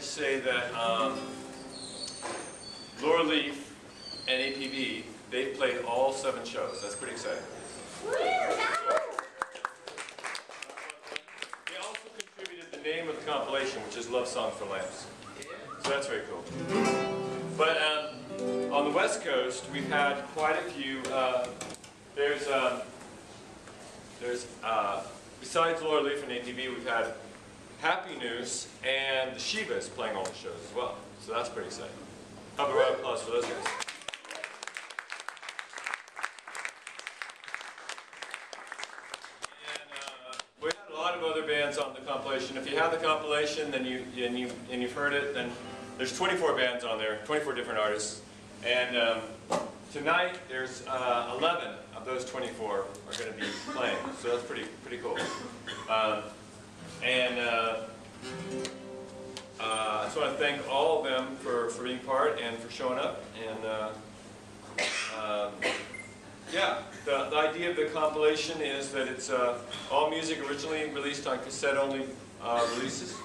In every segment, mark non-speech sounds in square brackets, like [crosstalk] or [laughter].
to say that um, Laura Leaf and APB, they've played all seven shows. That's pretty exciting. They also contributed the name of the compilation, which is Love Song for Lamps. So that's very cool. But um, on the West Coast, we've had quite a few. Uh, there's, um, there's uh, besides Laura Leaf and APB, we've had Happy News and the Shivas playing all the shows as well. So that's pretty exciting. Have a round of applause for those guys. And, uh, we had a lot of other bands on the compilation. If you have the compilation, then you and you and you've heard it, then there's 24 bands on there, 24 different artists. And um, tonight there's uh, 11 of those 24 are going to be playing, so that's pretty pretty cool. Um, and uh, uh, I just want to thank all of them for, for being part and for showing up. And uh, um, yeah, the, the idea of the compilation is that it's uh, all music originally released on cassette-only uh, releases.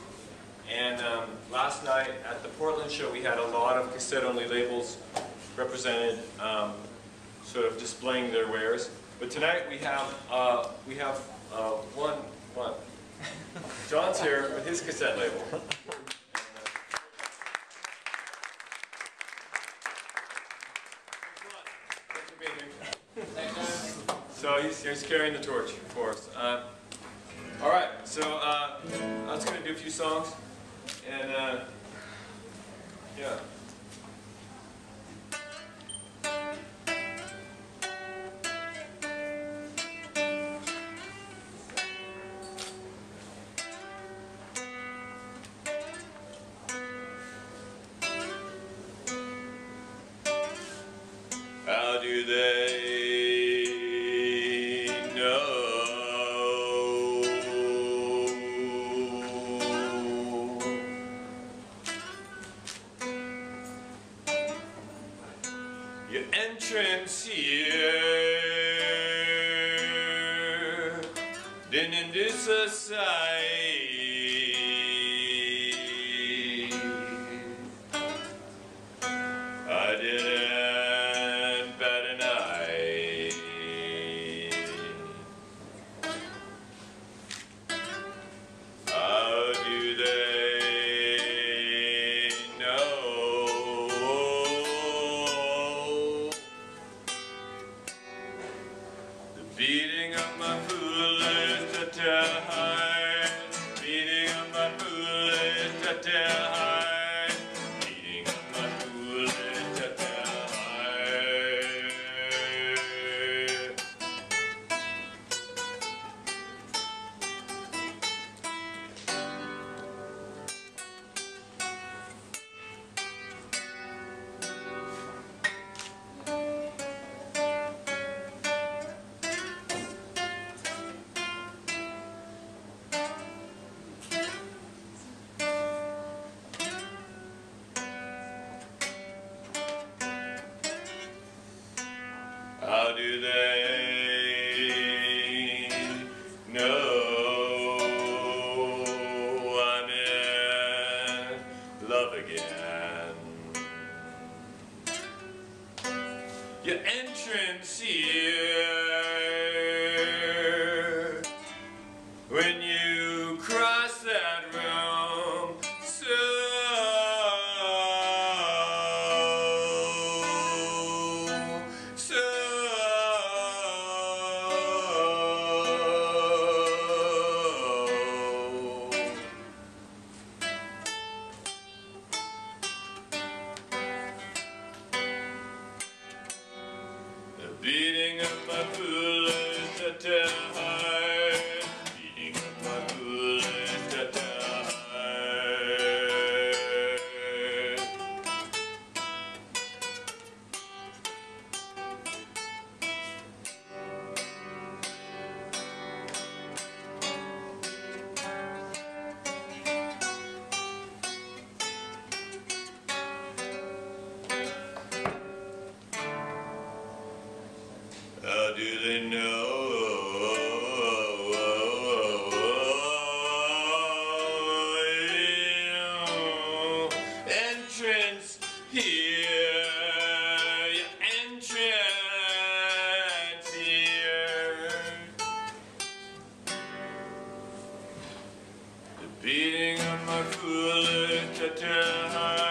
And um, last night at the Portland show, we had a lot of cassette-only labels represented, um, sort of displaying their wares. But tonight we have uh, we have uh, one one. [laughs] John's here with his cassette label. So he's, he's carrying the torch for us. Uh, all right, so uh, I was going to do a few songs, and uh, yeah. Do they know? Your entrance here, do they know I'm in love again? Your entrance beating beating on my foolish attempt.